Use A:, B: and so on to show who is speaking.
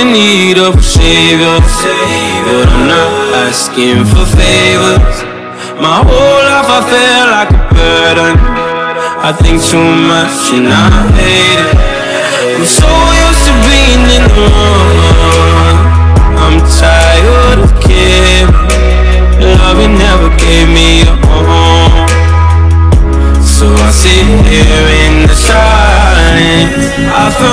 A: In need of a savior, but I'm not asking for favors. My whole life I feel like a burden. I think too much and I hate it. I'm so used to being in the wrong. I'm tired of caring. Love you never gave me